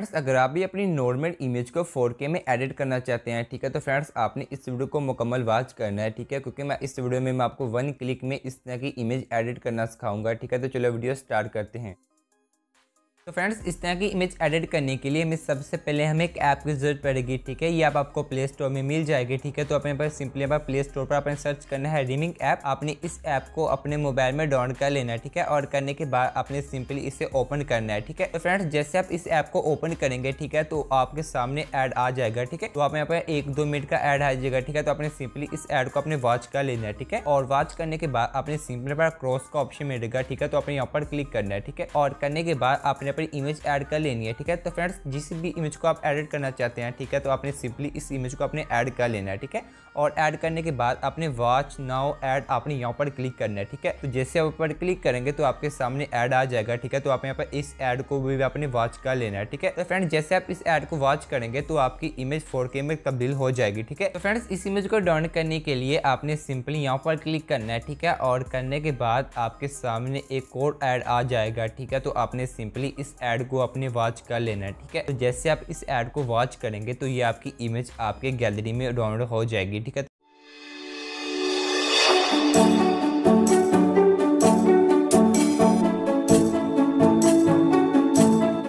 Friends, अगर आप भी अपनी नॉर्मल इमेज को 4K में एडिट करना चाहते हैं, ठीक है तो फ्रेंड्स, आपने इस वीडियो को मुकम्मल वाच करना है, ठीक है, क्योंकि मैं इस वीडियो में, मैं आपको वन क्लिक में इस तरह की इमेज एडिट करना सिखाऊँगा, ठीक है तो चलो वीडियो स्टार्ट करते हैं। तो फ्रेंड्स इस तरह की इमेज एडिट करने के लिए हमें सबसे पहले हमें एक ऐप की ज़रूरत पड़ेगी ठीक है ये आप आपको प्ले स्टोर में मिल जाएगी ठीक है तो अपने पास सिंपली आप प्ले स्टोर पर अपने सर्च करना है रिमिंग ऐप आपने इस ऐप को अपने मोबाइल में डाउनलोड कर लेना है ठीक है और करने के बाद आपने सिंपली इसे ओपन करना है ठीक है तो फ्रेंड्स जैसे आप इस ऐप को ओपन करेंगे ठीक है तो आपके सामने ऐड आ जाएगा ठीक है तो आप यहाँ पर एक दो मिनट का ऐड आ जाएगा ठीक है तो आपने सिंपली इस ऐड को अपने वॉच कर लेना है ठीक है और वॉच करने के बाद आपने सिंपली पर क्रॉस का ऑप्शन मिलेगा ठीक है तो आपने यहाँ पर क्लिक करना है ठीक है और करने के बाद आपने अपनी इमेज ऐड कर लेनी है, ठीक है? तो फ्रेंड्स जिस भी इमेज को आप एडिट करना चाहते हैं, ठीक है? तो आपने सिंपली इस इमेज को अपने ऐड कर लेना है, ठीक है? और ऐड करने के बाद अपने वॉच नाउ ऐड आपने यहाँ पर क्लिक करना है, ठीक है? तो जैसे आप ऊपर क्लिक करेंगे तो आपके सामने ऐड आ जाएगा, ठीक है? तो आप यहाँ पर इस ऐड को भी अपने वॉच कर लेना है, ठीक है? तो फ्रेंड्स जैसे आप इस ऐड को वॉच करेंगे तो आपकी इमेज फोर में तब्दील हो जाएगी, ठीक है? तो फ्रेंड्स इस इमेज को डाउनलोड करने के लिए आपने सिंपली यहाँ पर क्लिक करना है, ठीक है? और करने के बाद आपके सामने एक और ऐड आ जाएगा, ठीक है? तो आपने सिंपली इस ऐड को आपने वॉच कर लेना है, ठीक है? तो जैसे आप इस ऐड को वॉच करेंगे तो ये आपकी इमेज आपके गैलरी में डाउनलोड हो जाएगी, ठीक है?